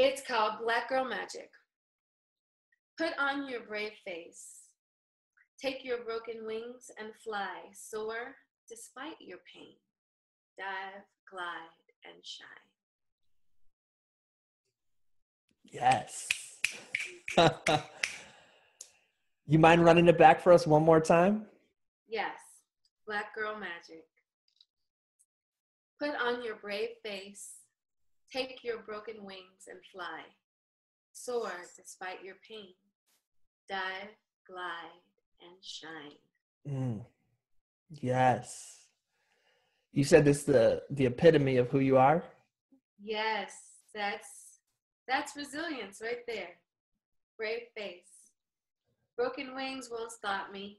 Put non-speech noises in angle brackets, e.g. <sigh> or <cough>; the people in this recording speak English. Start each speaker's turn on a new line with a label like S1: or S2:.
S1: It's called Black Girl Magic. Put on your brave face. Take your broken wings and fly. Soar despite your pain. Dive, glide, and shine.
S2: Yes. <laughs> you mind running it back for us one more time?
S1: Yes, Black Girl Magic. Put on your brave face. Take your broken wings and fly. Soar despite your pain. Dive, glide, and shine.
S2: Mm. Yes. You said this the the epitome of who you are.
S1: Yes, that's that's resilience right there. Brave face. Broken wings won't stop me.